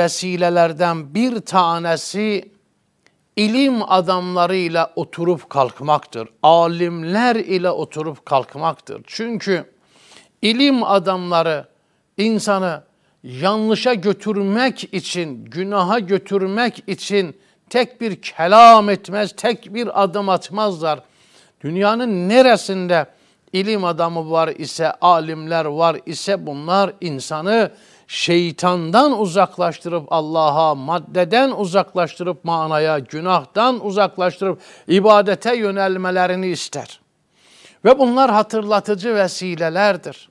vesilelerden bir tanesi ilim adamlarıyla oturup kalkmaktır. Alimler ile oturup kalkmaktır. Çünkü ilim adamları insanı yanlışa götürmek için, günaha götürmek için tek bir kelam etmez, tek bir adım atmazlar. Dünyanın neresinde ilim adamı var ise, alimler var ise bunlar insanı şeytandan uzaklaştırıp Allah'a, maddeden uzaklaştırıp manaya, günahtan uzaklaştırıp ibadete yönelmelerini ister. Ve bunlar hatırlatıcı vesilelerdir.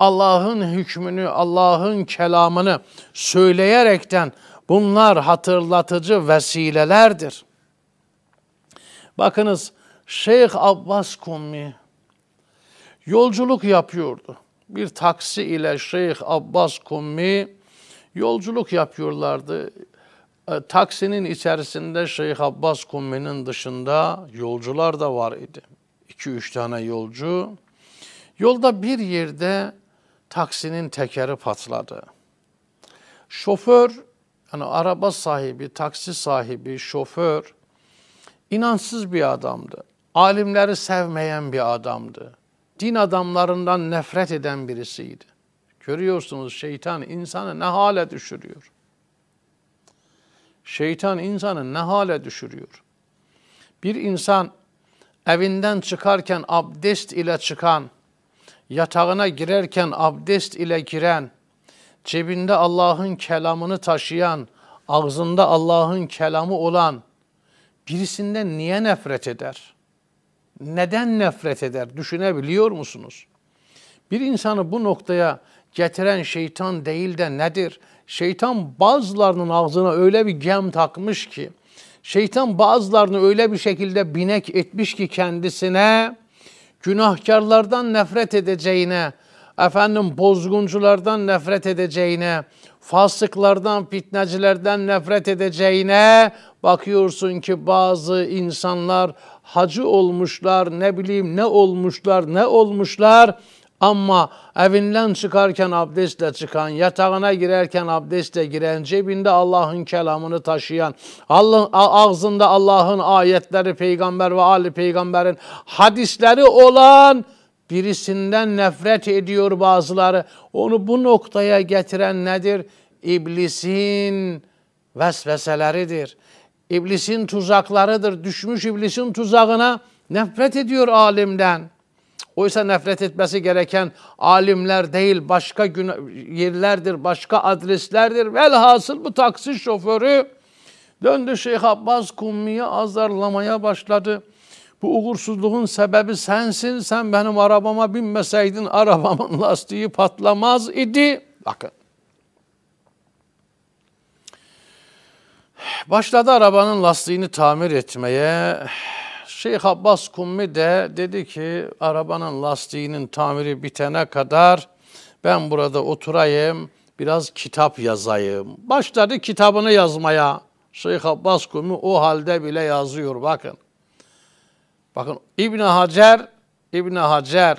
Allah'ın hükmünü, Allah'ın kelamını söyleyerekten bunlar hatırlatıcı vesilelerdir. Bakınız Şeyh Abbas Kummi yolculuk yapıyordu bir taksi ile Şeyh Abbas Kummi yolculuk yapıyorlardı. E, taksinin içerisinde Şeyh Abbas Kummi'nin dışında yolcular da var idi. İki üç tane yolcu. Yolda bir yerde taksinin tekeri patladı. Şoför, yani araba sahibi, taksi sahibi, şoför inansız bir adamdı. Alimleri sevmeyen bir adamdı din adamlarından nefret eden birisiydi. Görüyorsunuz şeytan insanı ne hale düşürüyor. Şeytan insanı ne hale düşürüyor. Bir insan evinden çıkarken abdest ile çıkan, yatağına girerken abdest ile giren, cebinde Allah'ın kelamını taşıyan, ağzında Allah'ın kelamı olan birisinden niye nefret eder? Neden nefret eder düşünebiliyor musunuz? Bir insanı bu noktaya getiren şeytan değil de nedir? Şeytan bazılarının ağzına öyle bir gem takmış ki, şeytan bazılarını öyle bir şekilde binek etmiş ki kendisine, günahkarlardan nefret edeceğine, efendim bozgunculardan nefret edeceğine, fasıklardan, fitnecilerden nefret edeceğine bakıyorsun ki bazı insanlar hacı olmuşlar, ne bileyim ne olmuşlar, ne olmuşlar. Ama evinden çıkarken abdestle çıkan, yatağına girerken abdestle giren, cebinde Allah'ın kelamını taşıyan, ağzında Allah'ın ayetleri, peygamber ve ali peygamberin hadisleri olan birisinden nefret ediyor bazıları. Onu bu noktaya getiren nedir? İblisin vesveseleridir. İblisin tuzaklarıdır. Düşmüş iblisin tuzağına nefret ediyor alimden. Oysa nefret etmesi gereken alimler değil, başka yerlerdir, başka adreslerdir. Velhasıl bu taksi şoförü döndü Şeyh Abbas Kummi'yi azarlamaya başladı. Bu uğursuzluğun sebebi sensin. Sen benim arabama binmeseydin arabamın lastiği patlamaz idi. Bakın. Başladı arabanın lastiğini tamir etmeye. Şeyh Abbas Kummi de dedi ki arabanın lastiğinin tamiri bitene kadar ben burada oturayım, biraz kitap yazayım. Başladı kitabını yazmaya. Şeyh Abbas Kummi o halde bile yazıyor bakın. Bakın İbn Hacer İbn Hacer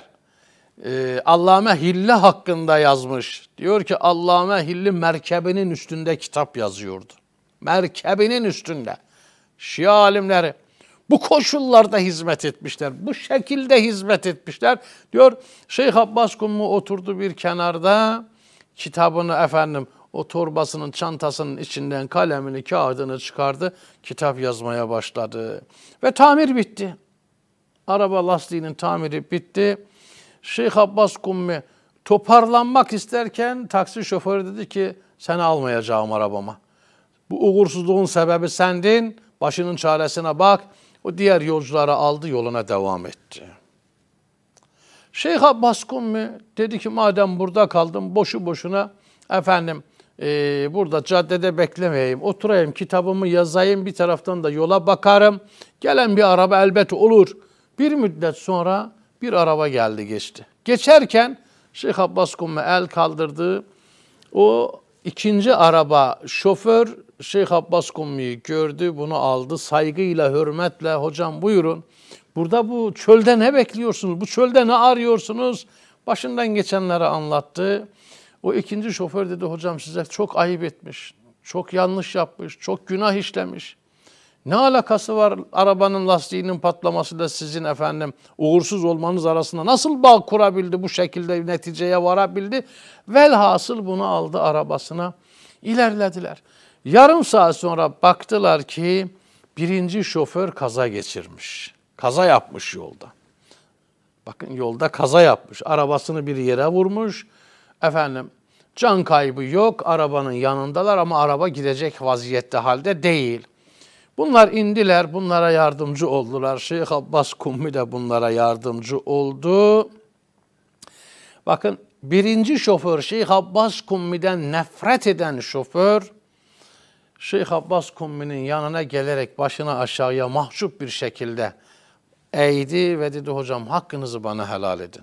e, Allame Hilli hakkında yazmış. Diyor ki Allame Hilli merkebinin üstünde kitap yazıyordu. Merkebinin üstünde. Şia alimleri bu koşullarda hizmet etmişler. Bu şekilde hizmet etmişler. Diyor Şeyh Abbas Kummu oturdu bir kenarda kitabını efendim o torbasının çantasının içinden kalemini, kağıdını çıkardı. Kitap yazmaya başladı. Ve tamir bitti. Araba lastiğinin tamiri bitti. Şeyh Abbas Kummi toparlanmak isterken taksi şoförü dedi ki seni almayacağım arabama. Bu uğursuzluğun sebebi sendin. Başının çaresine bak. O diğer yolcuları aldı yoluna devam etti. Şeyh Abbas Kummi dedi ki madem burada kaldım boşu boşuna efendim e, burada caddede beklemeyeyim. Oturayım kitabımı yazayım bir taraftan da yola bakarım. Gelen bir araba elbet olur. Bir müddet sonra bir araba geldi geçti. Geçerken Şeyh Abbas Kumme el kaldırdı. O ikinci araba şoför Şeyh Abbas Kummi'yi gördü, bunu aldı. Saygıyla, hürmetle hocam buyurun. Burada bu çölde ne bekliyorsunuz? Bu çölde ne arıyorsunuz? Başından geçenleri anlattı. O ikinci şoför dedi hocam size çok ayıp etmiş. çok yanlış yapmış, çok günah işlemiş. Ne alakası var arabanın lastiğinin patlamasıyla sizin efendim uğursuz olmanız arasında nasıl bağ kurabildi bu şekilde neticeye varabildi? Velhasıl bunu aldı arabasına ilerlediler. Yarım saat sonra baktılar ki birinci şoför kaza geçirmiş. Kaza yapmış yolda. Bakın yolda kaza yapmış. Arabasını bir yere vurmuş. Efendim can kaybı yok. Arabanın yanındalar ama araba gidecek vaziyette halde değil. Bunlar indiler, bunlara yardımcı oldular. Şeyh Abbas Kummi de bunlara yardımcı oldu. Bakın birinci şoför Şeyh Abbas Kummi'den nefret eden şoför Şeyh Abbas Kummi'nin yanına gelerek başını aşağıya mahcup bir şekilde eğdi ve dedi hocam hakkınızı bana helal edin.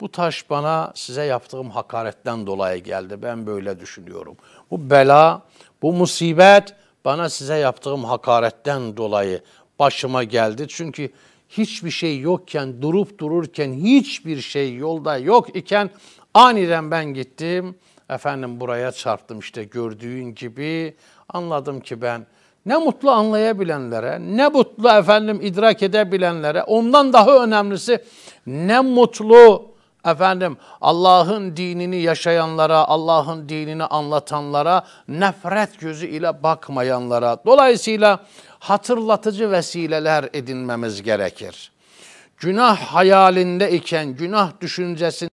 Bu taş bana size yaptığım hakaretten dolayı geldi. Ben böyle düşünüyorum. Bu bela, bu musibet bana size yaptığım hakaretten dolayı başıma geldi. Çünkü hiçbir şey yokken, durup dururken hiçbir şey yolda yok iken aniden ben gittim. Efendim buraya çarptım işte gördüğün gibi. Anladım ki ben ne mutlu anlayabilenlere, ne mutlu efendim idrak edebilenlere, ondan daha önemlisi ne mutlu efendim Allah'ın dinini yaşayanlara, Allah'ın dinini anlatanlara, nefret gözü ile bakmayanlara. Dolayısıyla hatırlatıcı vesileler edinmemiz gerekir. Günah hayalinde iken, günah düşüncesini